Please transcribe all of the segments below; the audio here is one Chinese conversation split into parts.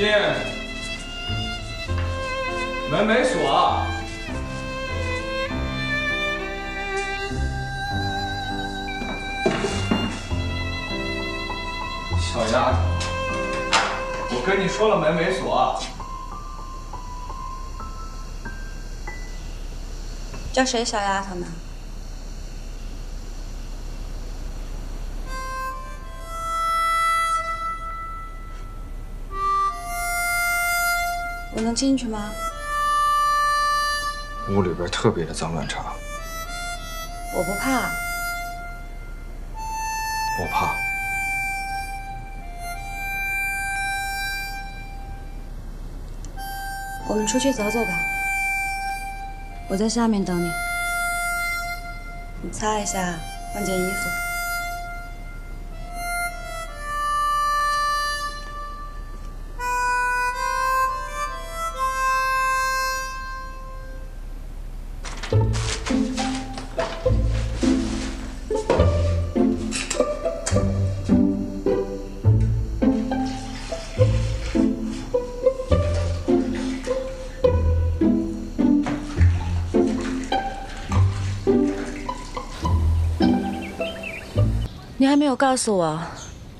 进，门没锁。小丫头，我跟你说了，门没锁。叫谁小丫头呢？我能进去吗？屋里边特别的脏乱差。我不怕。我怕。我们出去走走吧。我在下面等你。你擦一下，换件衣服。你还没有告诉我，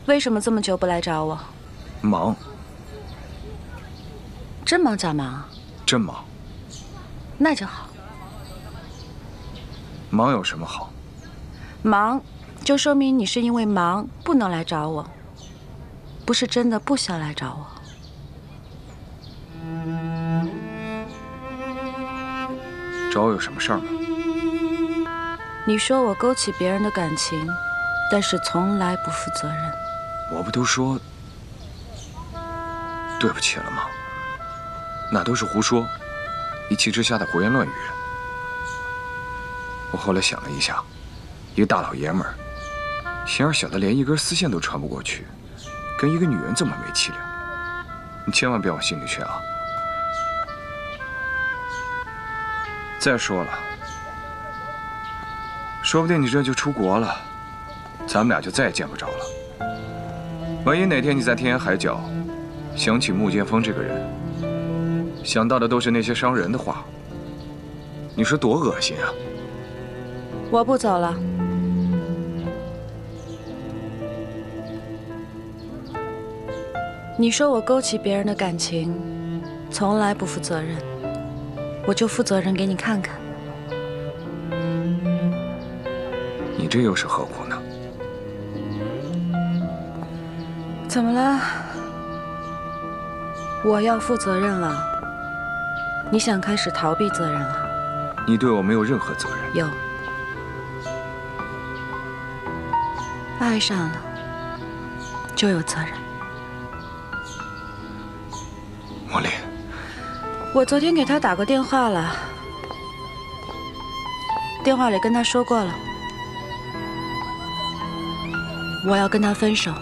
为什么这么久不来找我？忙。真忙假忙？真忙。那就好。忙有什么好？忙，就说明你是因为忙不能来找我，不是真的不想来找我。找我有什么事儿吗？你说我勾起别人的感情。但是从来不负责任。我不都说对不起了吗？那都是胡说，一气之下的胡言乱语。我后来想了一下，一个大老爷们儿，心眼小的连一根丝线都穿不过去，跟一个女人这么没气量，你千万别往心里去啊！再说了，说不定你这就出国了。咱们俩就再也见不着了。万一哪天你在天涯海角想起穆剑锋这个人，想到的都是那些伤人的话，你说多恶心啊！我不走了。你说我勾起别人的感情，从来不负责任，我就负责任给你看看。你这又是何苦呢？怎么了？我要负责任了。你想开始逃避责任了？你对我没有任何责任。有。爱上了就有责任。茉莉，我昨天给他打过电话了，电话里跟他说过了，我要跟他分手。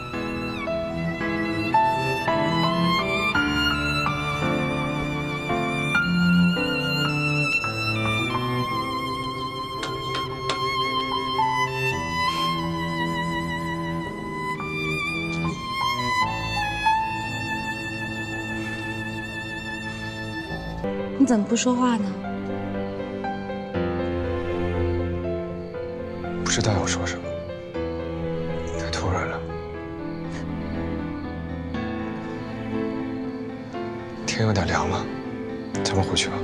怎么不说话呢？不知道要说什么，太突然了。天有点凉了，咱们回去吧。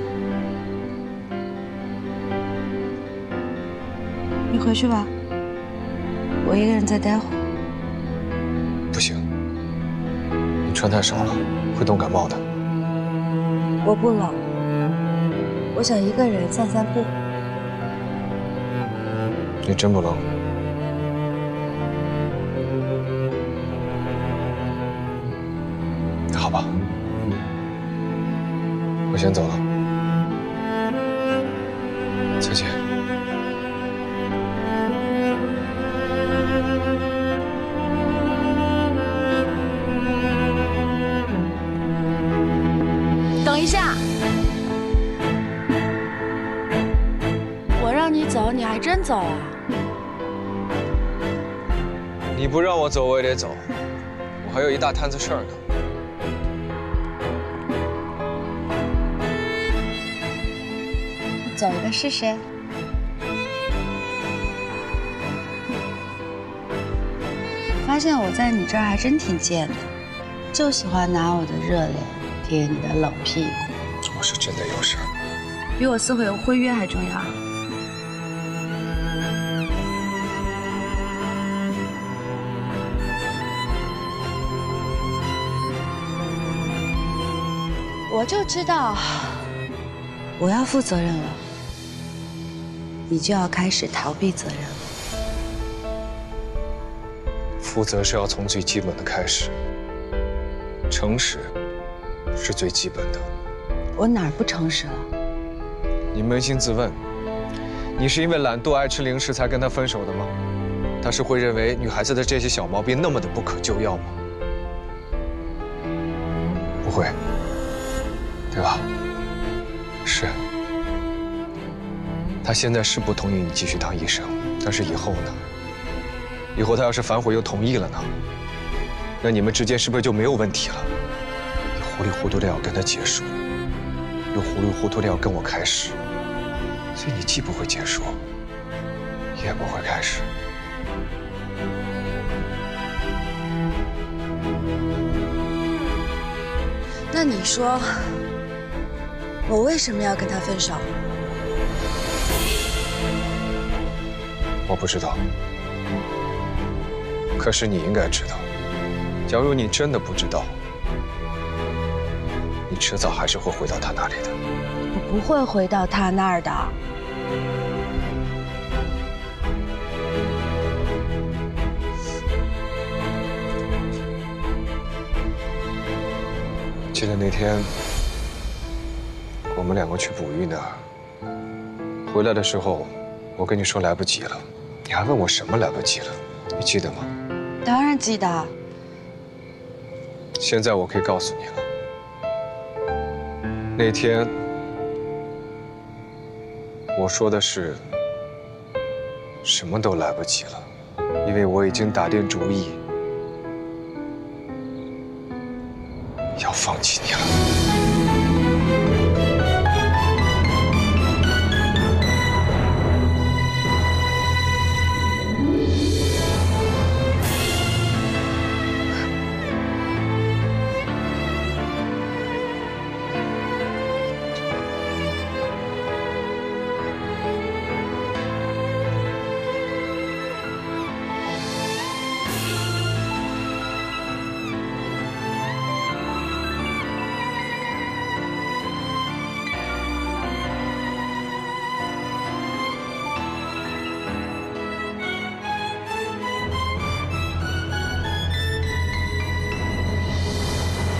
你回去吧，我一个人再待会儿。不行，你穿太少了，会冻感冒的。我不冷。我想一个人散散步。你真不冷？好吧，我先走了，走啊？你不让我走我也得走。我还有一大摊子事儿呢。走一个试试发现我在你这儿还真挺贱的就喜欢拿我的热脸贴你的冷屁股。我是真的有事儿。比我撕毁婚约还重要。我就知道我要负责任了，你就要开始逃避责任了。负责是要从最基本的开始，诚实是最基本的。我哪儿不诚实了？你扪心自问，你是因为懒惰爱吃零食才跟他分手的吗？他是会认为女孩子的这些小毛病那么的不可救药吗？不会，对吧？是。他现在是不同意你继续当医生，但是以后呢？以后他要是反悔又同意了呢？那你们之间是不是就没有问题了？你糊里糊涂的要跟他结束，又糊里糊涂的要跟我开始，所以你既不会结束，也不会开始。那你说，我为什么要跟他分手？我不知道，可是你应该知道。假如你真的不知道，你迟早还是会回到他那里的。我不会回到他那儿的。记得那天我们两个去捕鱼那儿，回来的时候，我跟你说来不及了，你还问我什么来不及了，你记得吗？当然记得。现在我可以告诉你了，那天我说的是什么都来不及了，因为我已经打定主意要放弃你了。